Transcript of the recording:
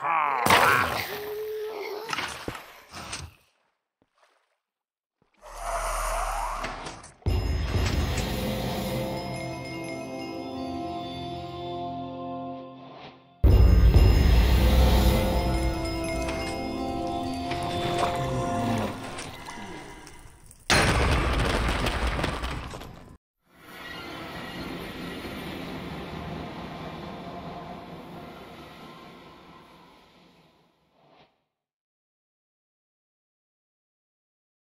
Ha!